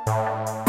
Música